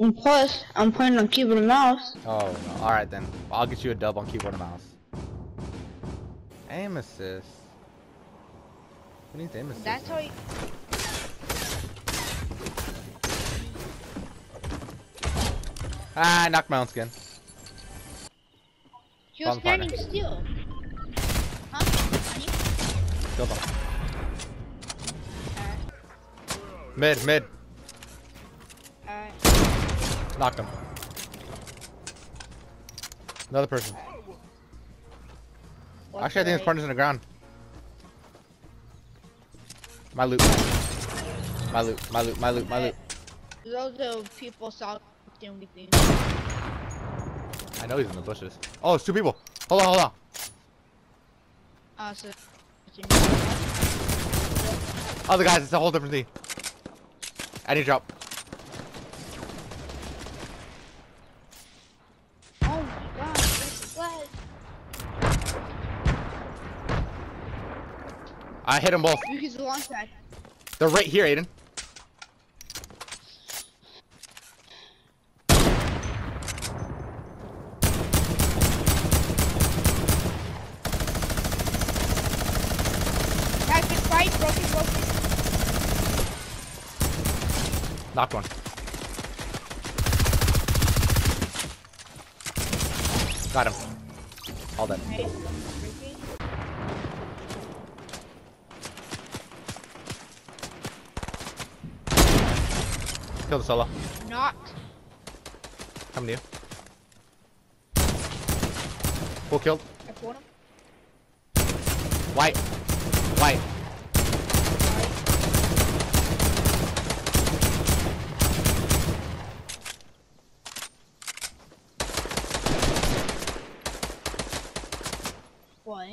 And plus, I'm playing on keyboard and mouse. Oh, no. Alright then. I'll get you a dub on keyboard and mouse. Aim assist. Who needs aim assist? That's how you. Ah, I knocked my own skin. He was standing still. Huh? On you? Killed him. Alright. Mid, mid. Knocked him. Another person. Actually, I think his partner's in the ground. My loot. My loot, my loot, my loot, my loot. Those are people salting with me. I know he's in the bushes. Oh, it's two people. Hold on, hold on. Uh, so. Other guys, it's a whole different thing. I need drop. Oh my god, this is what? I hit them both. You can launch that. They're right here, Aiden. Guys, broken, broken. Knocked one. Got him. All dead. Kill the solo. Not. Come to you. Full killed. I fought him. White. White. What?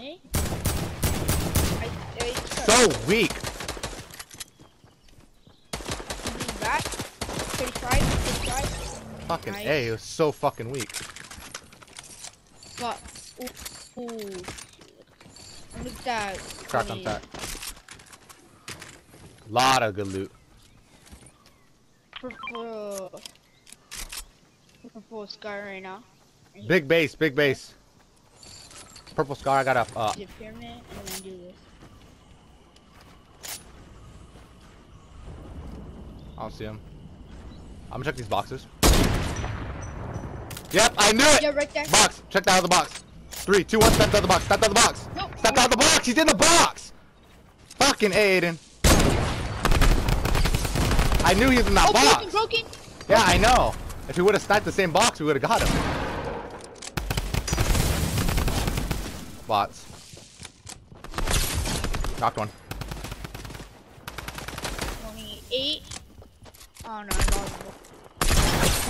I, I So weak. back. 35, 35. Fucking Nice. A, it was so fucking weak. But, ooh, ooh. Look at that. Crack on that. Lot of good loot. Purple. Purple scar right now. Big base, big base. Purple scar, I got a, uh, pyramid, and then do this. I don't see him. I'm gonna check these boxes. Yep, I knew it! Yeah, right there. Box, check that out of the box. Three, two, one, step out of the box, step out of the box. No. Step out of the box, he's in the box! Fucking Aiden. I knew he was in that Oh, box. broken, broken. Yeah, I know. If he would have sniped the same box, we would have got him. Bots. Knocked one. 28. Oh no, I lost it.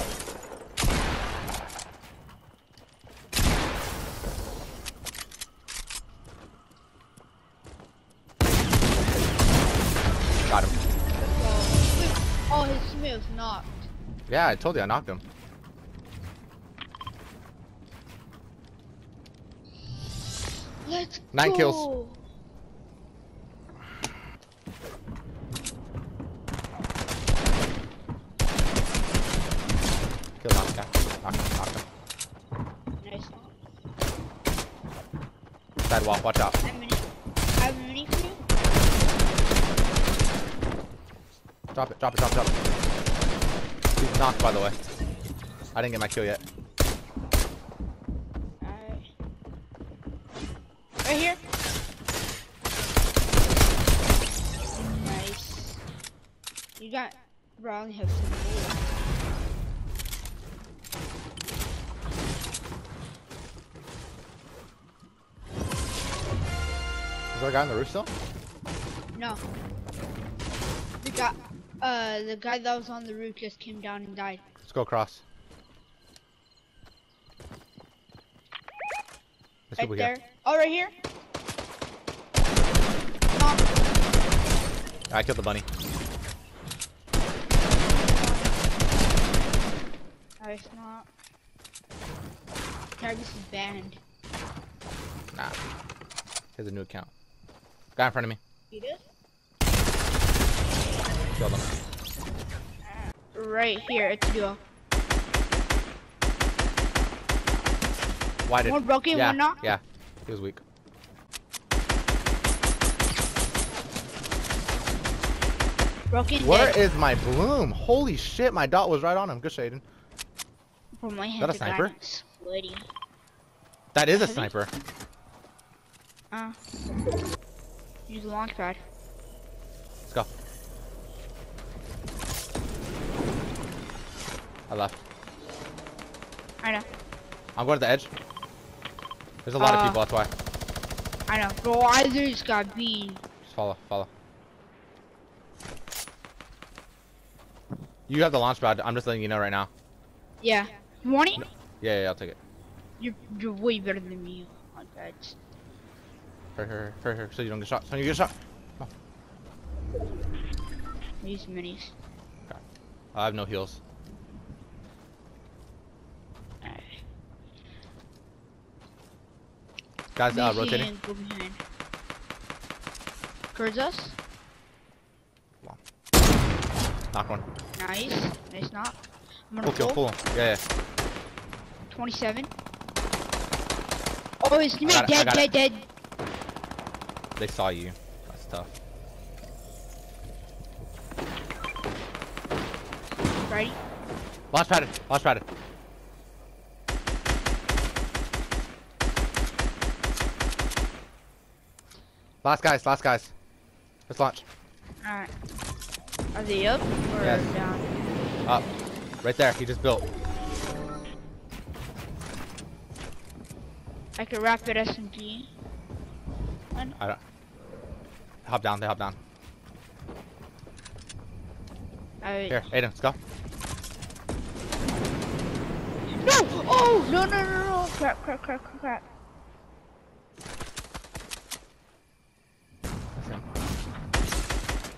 Got him. So, oh, his teammate was knocked. Yeah, I told you I knocked him. Let's Nine go. kills. Kill knocked guy. Knocked him, knocked him. Nice. Sidewalk, watch out. I'm mini. I have a mini for you. Drop it, drop it, drop it, drop it. He's knocked, by the way. I didn't get my kill yet. Alright. Right here. Nice. You got. Bro, I have some bullets. Is there a guy on the roof still? No. The guy. Uh, the guy that was on the roof just came down and died. Let's go across. There's Right there. here. Oh, right here. I killed the bunny. Nice, not. Travis is banned. Nah. Here's a new account. Guy in front of me. He did? Kill them. Right here, it's duo. Why did? One broken, yeah, one not. Yeah, he was weak. Broken. Where dead. is my bloom? Holy shit, my dot was right on him. Good shading. Bro, my that a sniper? Sweaty. That is a sniper. Uh, use the launch pad. Let's go. I left. I know. I'm going to the edge. There's a lot Uh, of people, that's why. I know. Bro, I just got beat. Just follow, follow. You have the launch pad. I'm just letting you know right now. Yeah. You want it? Yeah, yeah, I'll take it. You're, you're way better than me on beds. Hurry, hurry, hurry, hurry, so you don't get shot. So you get shot. Use minis. I have no heals. Alright. Guys, uh, rotating. Go behind. Towards us. Knock one. Nice. Nice knock. I'm gonna kill, pull. full. Yeah, yeah. 27. Oh, his I teammate got it, I dead, dead, it. dead. They saw you. That's tough. Ready? Launch padded. Launch padded. Last guys, last guys. Let's launch. Alright. Are they up or Yes. down? Up. Right there. He just built. I could rapid SMG. I don't. Hop down. They hop down. Here, Aiden, let's go. No! Oh! No, no, no, no! Crap, crap, crap, crap, crap. That's him.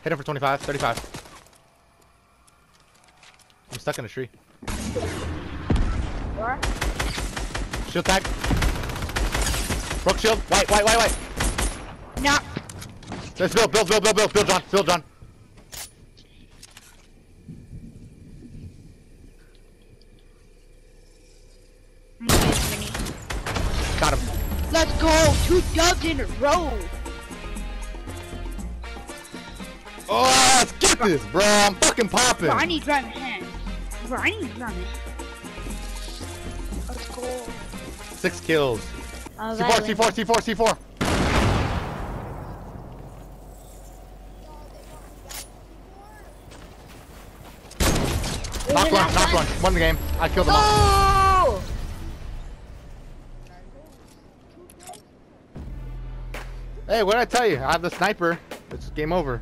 Hit him for 25, 35. I'm stuck in a tree. Where? Shield tag. Broke shield. White, white, white, white. Nah. Let's build, build, build, build, build, build, John, build, John. I'm gonna use mini. Got him. Let's go! Two dubs in a row! Oh, let's get this, bro. I'm fucking popping. Bro, I need driving hands. Bro, I need driving Let's go. Six kills. Oh, C4, that C4, C4, C4. Knock one, knock one. Won the game. I killed them all. Hey, what did I tell you? I have the sniper. It's game over.